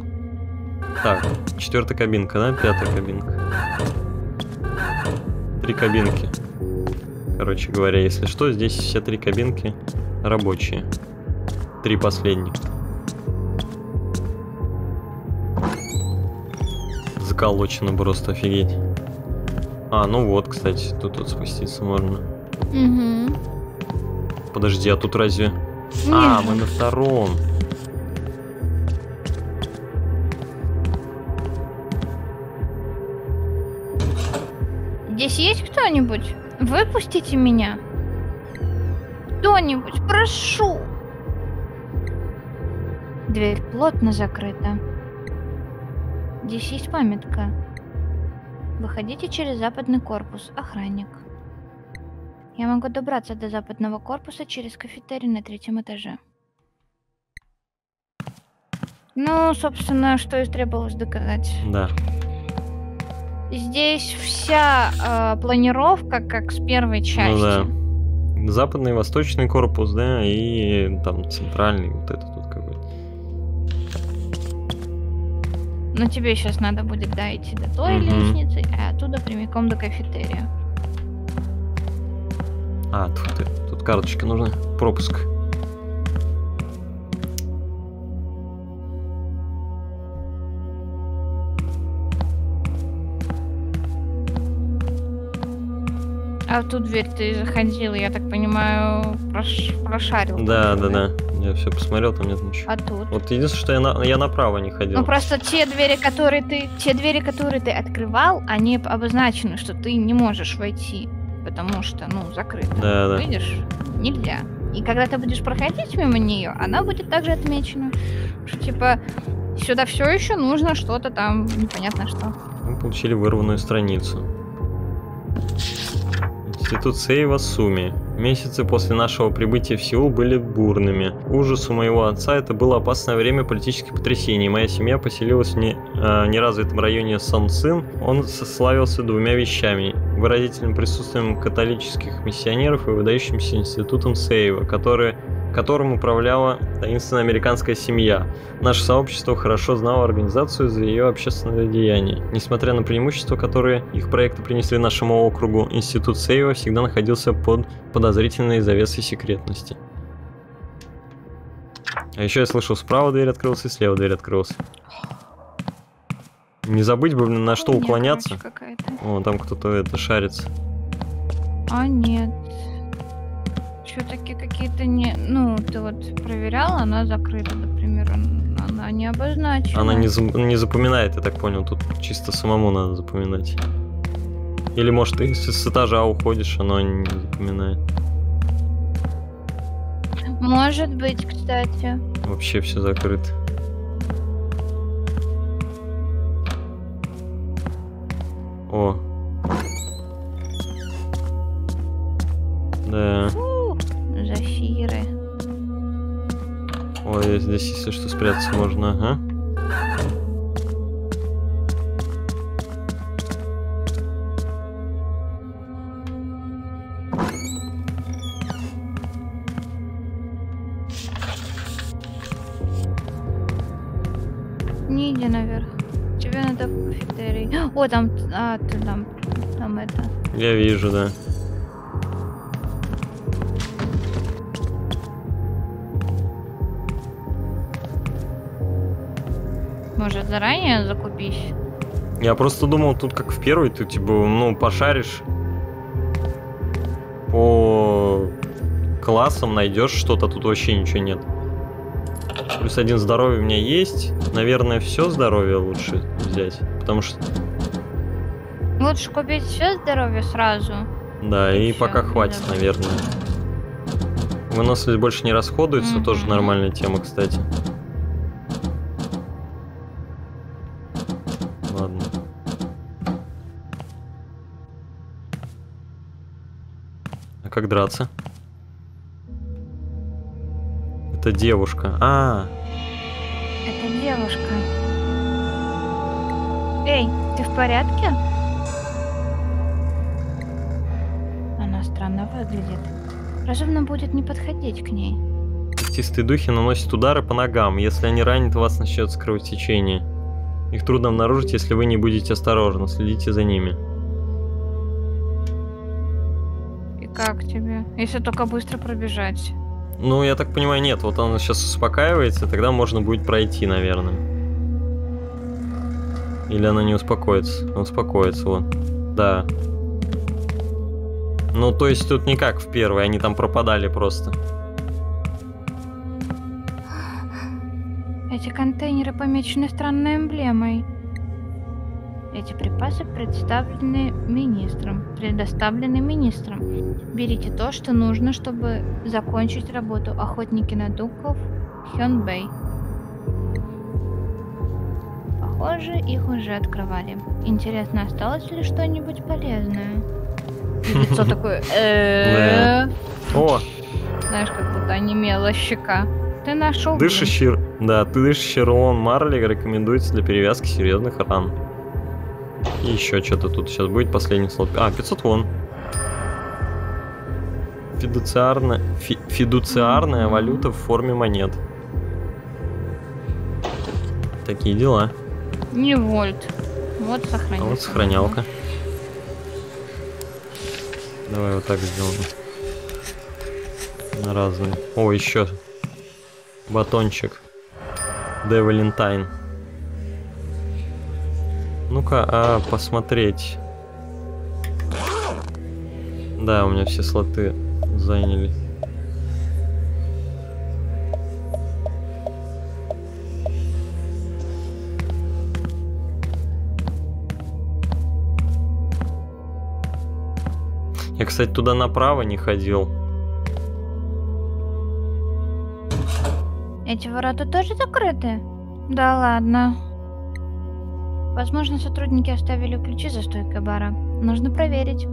Так, четвертая кабинка, да? Пятая кабинка. Три кабинки. Короче говоря, если что, здесь все три кабинки рабочие. Три последних. Заколочено просто, офигеть. А, ну вот, кстати, тут вот спуститься можно. Угу. Подожди, а тут разве... А, мы на втором. Здесь есть кто-нибудь? Выпустите меня. Кто-нибудь, прошу. Дверь плотно закрыта. Здесь есть памятка. Выходите через западный корпус, охранник. Я могу добраться до западного корпуса через кафетерий на третьем этаже. Ну, собственно, что и требовалось доказать. Да. Здесь вся э, планировка как с первой части. Ну да. Западный и восточный корпус, да, и там центральный, вот этот вот какой-то. Но тебе сейчас надо будет да, идти до той Мгм. лестницы, а оттуда прямиком до кафетерия. А, тут, тут карточка нужна. Пропуск. А в ту дверь ты заходил, я так понимаю, прош- прошарил. Да, да, да. Я все посмотрел, там нет ничего. А тут? Вот единственное, что я, на- я направо не ходил. Ну просто те двери, которые ты, те двери, которые ты открывал, они об- обозначены, что ты не можешь войти, потому что, ну, закрыто. Да, да. Видишь? Нельзя. И когда ты будешь проходить мимо нее, она будет также отмечена, что типа сюда все еще нужно что-то там непонятно что. Мы получили вырванную страницу. Институт Сейва Суми. Месяцы после нашего прибытия в Сеул были бурными. Ужас у моего отца это было опасное время политических потрясений. Моя семья поселилась в не- э, неразвитом районе Сон Цин. Он сославился двумя вещами. Выразительным присутствием католических миссионеров и выдающимся институтом Сейва, который, которым управляла таинственная американская семья. Наше сообщество хорошо знало организацию за ее общественное деяние. Несмотря на преимущества, которые их проекты принесли нашему округу, Институт Сейва всегда находился под подозрительной завесой секретности. А еще я слышал, справа дверь открылась и слева дверь открылась. Не забыть бы, на что уклоняться. О, там кто-то это шарится. А нет. Все-таки какие-то не... Ну, ты вот проверяла, она закрыта, например, она не обозначена. Она не, за- не запоминает, я так понял. Тут чисто самому надо запоминать. Или может ты с, с этажа уходишь, оно не запоминает. Может быть, кстати. Вообще все закрыто. О. Да. Фу, зафиры. Ой, здесь если что спрятаться можно, ага. Иди наверх. Тебе надо в кафетерий. О, там... А, ты там... Там это... Я вижу, да. Может, заранее закупись? Я просто думал, тут как в первой, ты типа, ну, пошаришь по классам, найдешь что-то, тут вообще ничего нет. Плюс один здоровье у меня есть. Наверное, все здоровье лучше взять. Потому что, Лучше купить все здоровье сразу. да, И и пока хватит, забыть. наверное. Выносливость больше не расходуется, тоже Мгм. нормальная тема, кстати. Ладно. А как драться? Это девушка. А, Это девушка. Эй, ты в порядке? Она странно выглядит. Разумно будет не подходить к ней. Когтистые духи наносят удары по ногам. Если они ранят, вас начнется кровотечение. Их трудно обнаружить, если вы не будете осторожны. Следите за ними. И как тебе? Если только быстро пробежать. Ну, я так понимаю, нет. Вот он сейчас успокаивается, тогда можно будет пройти, наверное. Или она не успокоится? Успокоится, вот. Да. Ну, то есть тут не как в первой, они там пропадали просто. Эти контейнеры помечены странной эмблемой. Эти припасы представлены министром, предоставлены министром. Берите то, что нужно, чтобы закончить работу. Охотники на дуков Хёнбэй. Похоже, их уже открывали. Интересно, осталось ли что-нибудь полезное? И лицо такое... «Э-э-э». О, Знаешь, как будто онемела щека. Ты нашел. дышащий... Да, ты дышащий рулон Марли рекомендуется для перевязки серьезных ран. И еще что-то тут сейчас будет последний слот. А, 500 вон. Фидуциарная, фи- фидуциарная валюта в форме монет. Такие дела. Не вольт. Вот А сохранил. вот сохранялка. Давай вот так сделаем. На разные. О, еще батончик. Де Валентайн. Ну-ка, а посмотреть. Да, у меня все слоты заняли. Я, кстати, туда направо не ходил. Эти ворота тоже закрыты? Да ладно. Возможно, сотрудники оставили ключи за стойкой бара. Нужно проверить.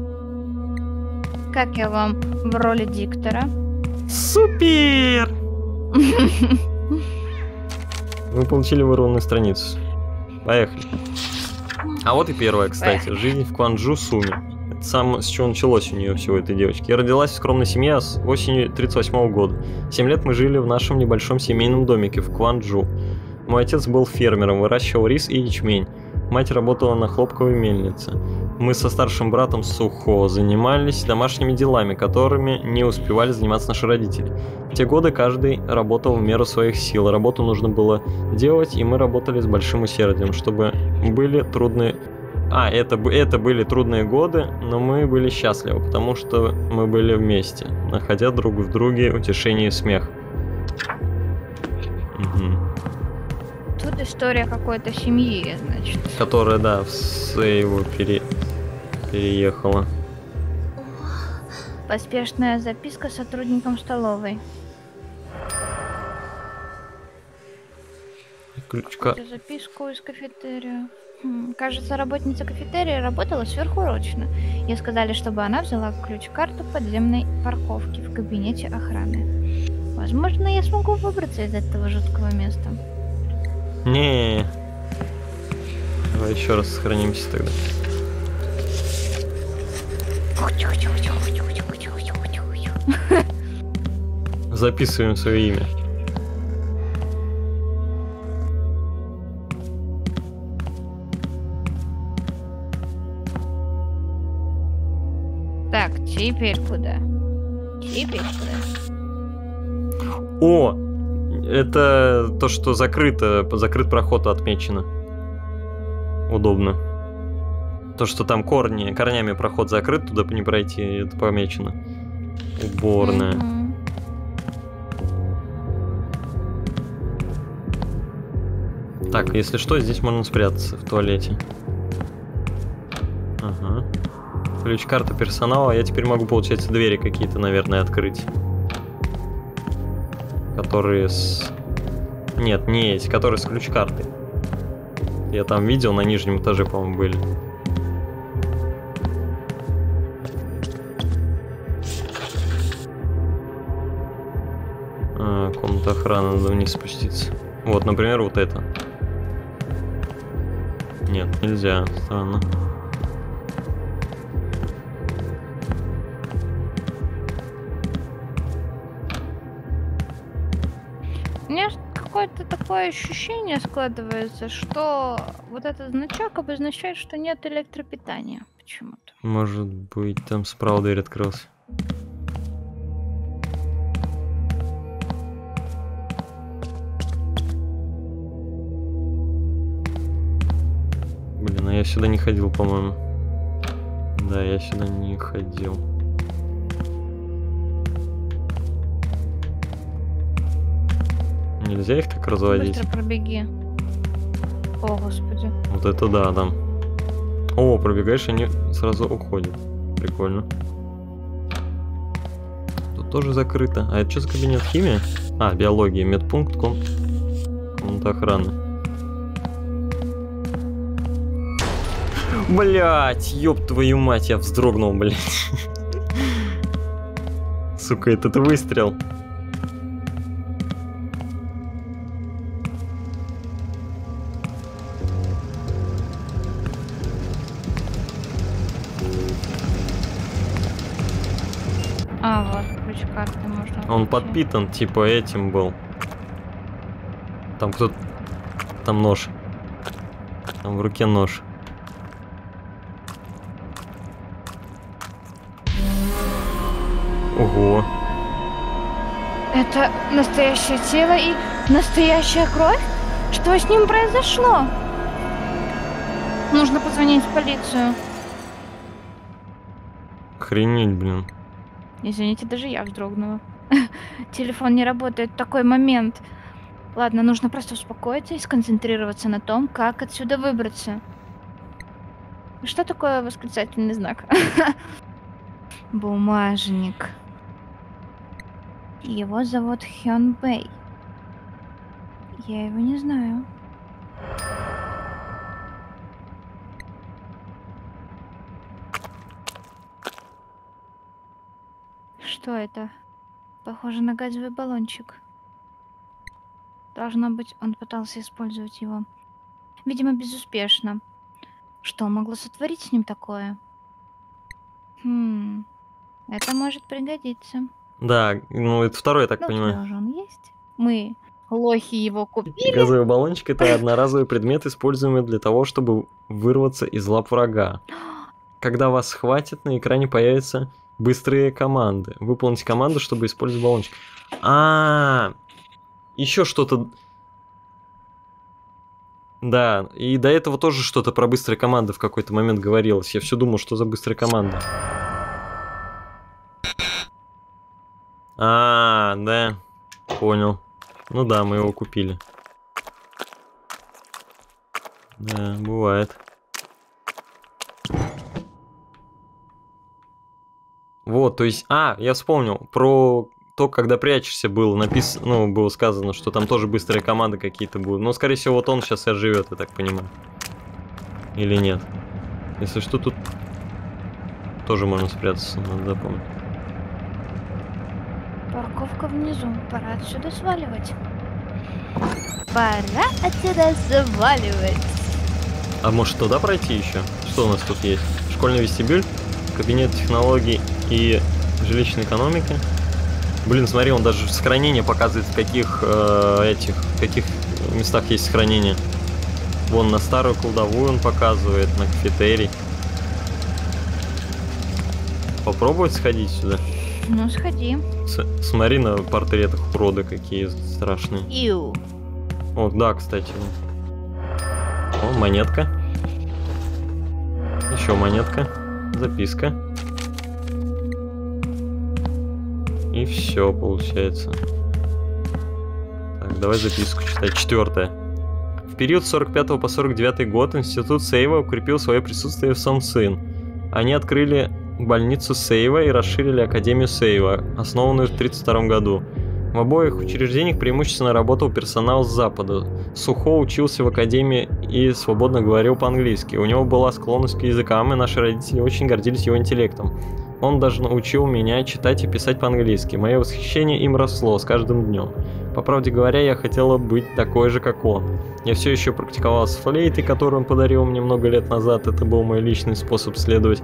Как я вам в роли диктора? Супер! Вы получили вырванную страницу. Поехали. А вот и первая, кстати. Жизнь в Кванджу Суми. Это сам, с чего началось у нее всего этой девочки. Я родилась в скромной семье с осенью 38 года. Семь лет мы жили в нашем небольшом семейном домике в Кванджу. Мой отец был фермером, выращивал рис и ячмень. Мать работала на хлопковой мельнице. Мы со старшим братом Сухо занимались домашними делами, которыми не успевали заниматься наши родители. В те годы каждый работал в меру своих сил. Работу нужно было делать, и мы работали с большим усердием, чтобы были трудные... А, это, это были трудные годы, но мы были счастливы, потому что мы были вместе, находя друг в друге утешение и смех. История какой-то семьи, значит. Которая, да, в Сейву пере... переехала. Поспешная записка сотрудникам столовой. Ключка... Записку из кафетерия. Хм, Кажется, работница кафетерия работала сверхурочно. Ей сказали, чтобы она взяла ключ-карту подземной парковки в кабинете охраны. Возможно, я смогу выбраться из этого жуткого места. Не. Давай еще раз сохранимся тогда. Записываем свое имя. Так, теперь куда? Теперь куда? О! Это то, что закрыто, закрыт проход отмечено. Удобно. То, что там корни, корнями проход закрыт, туда не пройти, это помечено. Уборная. Мгм. Так, если что, здесь можно спрятаться в туалете. Ага. Ключ-карта персонала. Я теперь могу, получается, двери какие-то, наверное, открыть. Которые с... Нет, не эти, которые с ключ-картой. Я там видел, на нижнем этаже, по-моему, были. А, комната охраны, надо вниз спуститься. Вот, например, вот это. Нет, нельзя, странно. Какое-то такое ощущение складывается, что вот этот значок обозначает, что нет электропитания почему-то. Может быть, там справа дверь открылась. Блин, а я сюда не ходил, по-моему. Да, я сюда не ходил. Нельзя их так разводить? Быстро пробеги. О, господи. Вот это да, там. О, пробегаешь, они сразу уходят. Прикольно. Тут тоже закрыто. А это что за кабинет? Химия? А, биология, медпункт, ком... комната охраны. Блять, ёб твою мать, я вздрогнул, блять. Сука, этот выстрел. Он подпитан, типа, этим был. Там кто-то... Там нож. Там в руке нож. Ого. Это настоящее тело и настоящая кровь? Что с ним произошло? Нужно позвонить в полицию. Охренеть, блин. Извините, даже я вздрогнула. Телефон не работает такой момент. Ладно, нужно просто успокоиться и сконцентрироваться на том, как отсюда выбраться. Что такое восклицательный знак? Бумажник. Его зовут Хён Бэй. Я его не знаю. Что это? Похоже на газовый баллончик. Должно быть, он пытался использовать его. Видимо, безуспешно. Что могло сотворить с ним такое? Хм, это может пригодиться. Да, ну это второй, я так Ну, понимаю. же он есть? Мы, лохи, его купили. Газовый баллончик это одноразовый предмет, используемый для того, чтобы вырваться из лап врага. Когда вас схватят, на экране появятся быстрые команды. Выполните команду, чтобы использовать баллончик. А, еще что-то. Да, и до этого тоже что-то про быстрые команды в какой-то момент говорилось. Я все думал, что за быстрые команды. А, да, понял. Ну да, мы его купили. Да, бывает. Вот, то есть, а, я вспомнил про то, когда прячешься, было написано, ну, было сказано, что там тоже быстрые команды какие-то будут. Но, скорее всего, вот он сейчас и живет, я так понимаю. Или нет? Если что, тут тоже можно спрятаться, надо запомнить. Парковка внизу. Пора отсюда сваливать. Пора отсюда сваливать. А может туда пройти еще? Что у нас тут есть? Школьный вестибюль, кабинет технологий и жилищной экономики. Блин, смотри, он даже сохранение показывает, в каких э, этих, в каких местах есть сохранение. Вон на старую кладовую он показывает, на кафетерий. Попробовать сходить сюда? Ну, сходи. С- смотри на портретах уроды какие страшные. Иу. О, да, кстати. О, монетка. Еще монетка. Записка. И все получается. Так, давай записку читать. Четвертая. В период с 45 по 49 год Институт Сейва укрепил свое присутствие в Сон-Син. Они открыли больницу Сейва и расширили Академию Сейва, основанную в 1932 году. В обоих учреждениях преимущественно работал персонал с Запада. Сухо учился в академии и свободно говорил по-английски. У него была склонность к языкам, и наши родители очень гордились его интеллектом. Он даже научил меня читать и писать по-английски. Мое восхищение им росло с каждым днем. По правде говоря, я хотела быть такой же, как он. Я все еще практиковала с флейтой, которую он подарил мне много лет назад. Это был мой личный способ следовать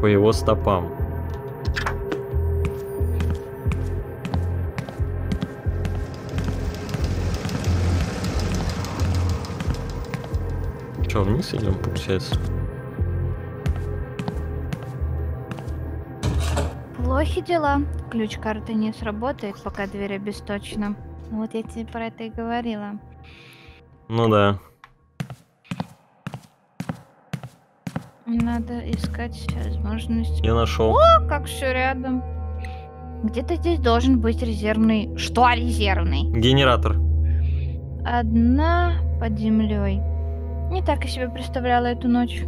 по его стопам. Че, вниз идем, получается? Плохи дела. Ключ карты не сработает, пока дверь обесточена. Вот я тебе про это и говорила. Ну да. Надо искать возможность. Я нашел. О, как все рядом. Где-то здесь должен быть резервный. Что резервный? Генератор. Одна под землей. Не так я себе представляла эту ночь.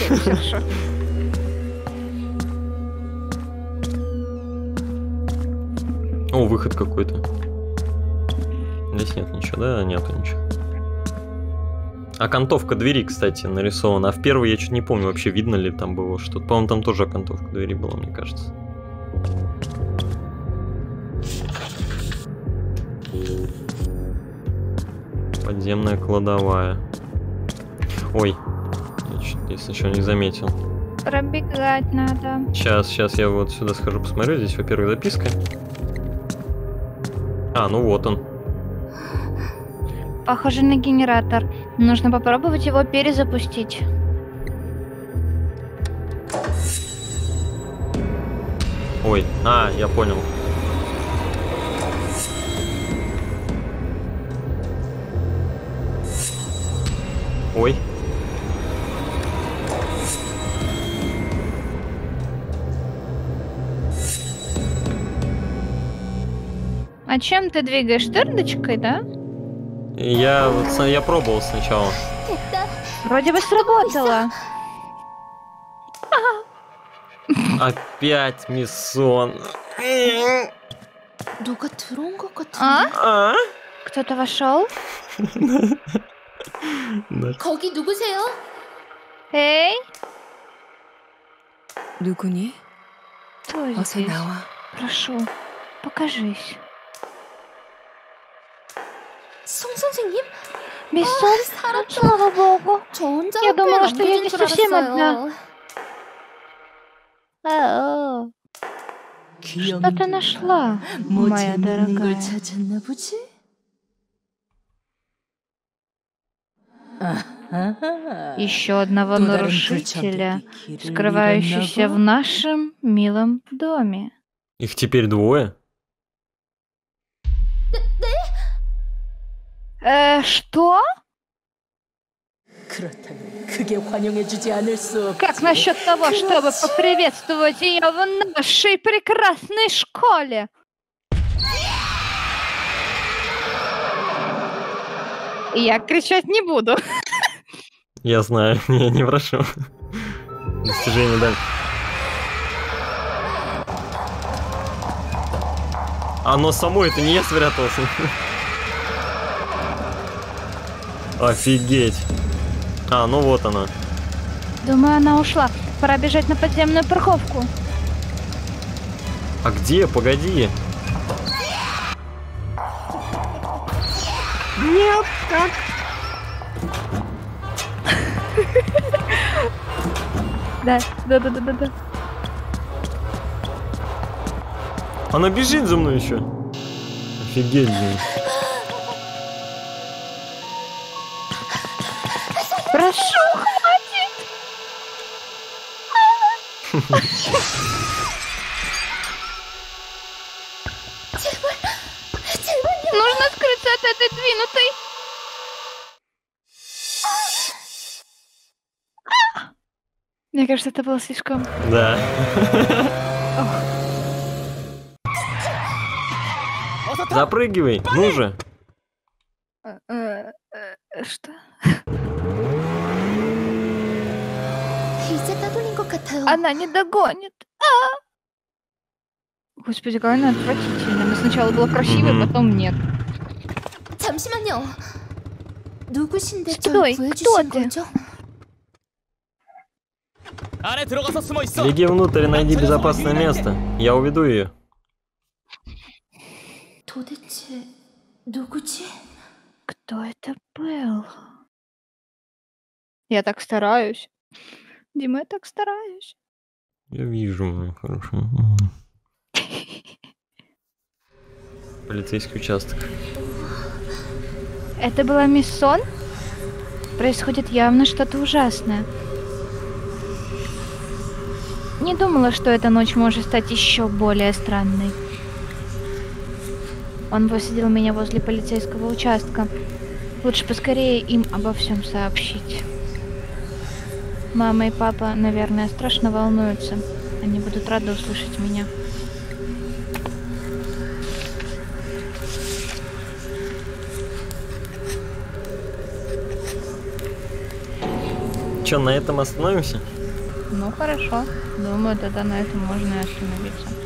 Флексерша. О, выход какой-то. Здесь нет ничего, да? Нету ничего. Окантовка двери, кстати, нарисована. А в первой я чуть не помню, вообще видно ли там было что-то. По-моему, там тоже окантовка двери была, мне кажется. Подземная кладовая. Ой, если еще не заметил. Пробегать надо. Сейчас, сейчас я вот сюда схожу, посмотрю. Здесь, во-первых, записка. А, ну вот он. Похоже на генератор. Нужно попробовать его перезапустить. Ой, а, я понял. Ой. А чем ты двигаешь? Тырдочкой, да? Я, вот с- я пробовал сначала. Вроде бы сработало. Опять миссон. 누가 들어온 것 같은데? А? А? Кто-то вошел? Да. 거기 누구세요? Эй, 누구니? кто 어서 здесь? 나와. Прошу, покажись. 송 선생님? Бессон? 살았다. Слава богу. 저 혼자 Я 학교에 думала, что я 남겨진 не 줄 совсем 알았어요. А, Что ты нашла, моя дорогая? 찾았나 보지? Еще одного нарушителя, скрывающегося в нашем милом доме. Их теперь двое? Э, что? Как насчет того, чтобы поприветствовать ее в нашей прекрасной школе? Я кричать не буду. Я знаю, я не прошу. Достижение дальше. Оно само, это не я спрятался. Офигеть. А, ну вот она. Думаю, она ушла. Пора бежать на подземную парковку. А где? Погоди. Нет, как? Да, да, да, да, да, да. Она бежит за мной еще. Офигеть, блин. Прошу, хватит! Нужно скрыться от этой двинутой. Мне кажется, это было слишком... Да. Запрыгивай, ну же. э, э, э, Что? Она не догонит. А! Господи, какая она отвратительная. Она сначала была красивая, потом нет. Стой, кто ты? Беги внутрь, найди безопасное место. Я уведу ее. Кто это был? Я так стараюсь. Дима, я так стараюсь. Я вижу. Мгм. Полицейский участок. Это была мисс Сон? Происходит явно что-то ужасное. Не думала, что эта ночь может стать еще более странной. Он высадил меня возле полицейского участка. Лучше поскорее им обо всем сообщить. Мама и папа, наверное, страшно волнуются. Они будут рады услышать меня. что, на этом остановимся? Ну хорошо. Думаю, тогда на этом можно и остановиться.